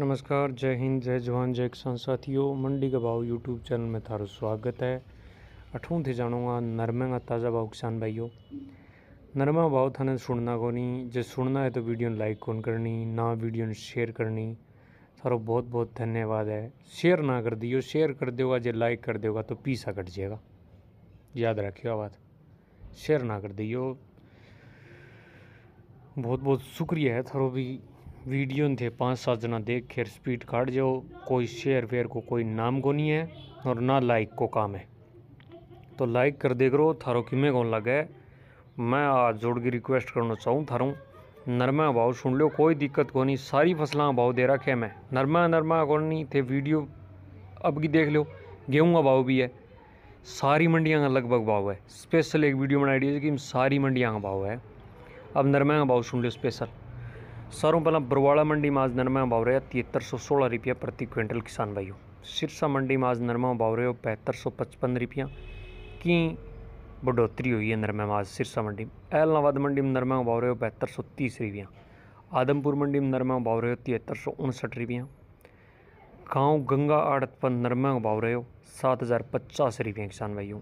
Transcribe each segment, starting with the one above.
नमस्कार, जय हिंद, जय जवान, जय किसान साथियों। मंडी का भाव यूट्यूब चैनल में थारो स्वागत है। अठों थे जानूँगा नरमे का ताज़ा भाव किसान भाइयों। नरमा भाव थाने सुनना को नहीं जो सुनना है तो वीडियो लाइक कौन करनी, ना वीडियो शेयर करनी। थारो बहुत बहुत धन्यवाद है। शेयर ना कर दियो, शेयर कर दोगा जो लाइक कर दोगा तो पीसा कट जाएगा। याद रखियो बात। शेयर ना कर दियो। बहुत बहुत शुक्रिया है थारो भी। वीडियो थे पाँच सात जना देख खेर स्पीड काट जाओ कोई शेयर वेयर को कोई नाम को नहीं है और ना लाइक को काम है। तो लाइक कर दे करो थारो किमें कौन लगे मैं आज जोड़ की रिक्वेस्ट करना चाहूँ थारों। नरमा भाव सुन लो कोई दिक्कत को नहीं। सारी फ़सलों भाव दे रखे मैं। नरमा नरमा को नहीं थे वीडियो, अब की देख लो गेहूँ का भाव भी है। सारी मंडियाँ का लगभग भाव है। स्पेशल एक वीडियो बनाई दी कि सारी मंडियाँ का भाव है। अब नरमा का भाव सुन लो स्पेशल। सारों पहला बरवाड़ा मंडी में आज नरमा भाव रहा तिहत्तर सौ सोलह रुपया प्रति क्विंटल किसान भाइयों। सिरसा मंडी में आज नरमा भाव रहे बहत्तर सौ पचपन रुपया। की बढ़ोतरी हुई है नरमा में सिरसा मंडी? में एलनाबाद मंडी में नरमा भाव रहे बहत्तर सौ तीस रुपया। आदमपुर मंडी में नरमा भाव रहे तिहत्तर सौ उनसठ रुपया। गाँव गंगा आड़त पर नरमा भाव रहे हो, सात हज़ार पचास रुपया किसान भाइयों।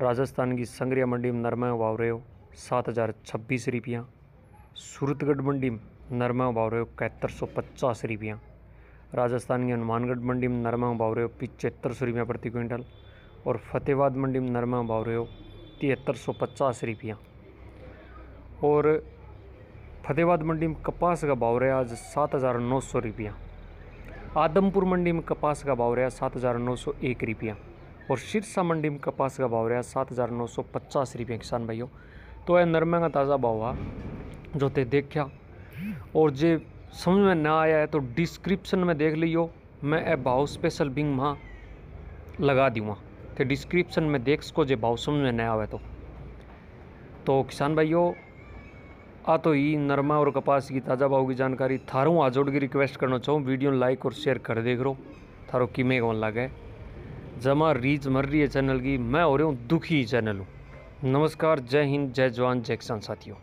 राजस्थान की संग्रिया मंडी में नरमा भाव रहे हो, सात हज़ार छब्बीस रुपया। सूरतगढ़ मंडी में नरमा भाव रहे हो इकहत्तर सौ पचास रुपया राजस्थान की हनुमानगढ़ मंडी में नरमा भाव रहे हो पिचहत्तर सौ रुपया प्रति क्विंटल और फतेहाबाद मंडी में नरमा भाव रहे हो तिहत्तर सौ पचास रुपया और फतेहाबाद मंडी में कपास का भाव रहा आज सात हज़ार नौ सौ रुपया आदमपुर मंडी में कपास का भाव रहा सात हज़ार नौ सौ एक रुपया और सिरसा मंडी में कपास का भाव रहा सात हज़ार नौ सौ पचास रुपया किसान भाइयों। तो यह नरमा का ताज़ा भाव हुआ जो ते देखा और जे समझ में ना आया है तो डिस्क्रिप्शन में देख लियो। मैं ए भाव स्पेशल बिंग वहाँ लगा दूँगा तो डिस्क्रिप्शन में देख सको जे भाव समझ में ना आवे तो। तो किसान भाइयों, आ तो ही नरमा और कपास की ताज़ा भाव की जानकारी थारों आजोड़ की रिक्वेस्ट करना चाहूँ। वीडियो लाइक और शेयर कर देख रो थारो किमें कौन लगे? जमा रीच मर रही है चैनल की। मैं हो रहा हूँ दुखी चैनल हूँ। नमस्कार, जय हिंद, जय जवान, जय किसान साथियों।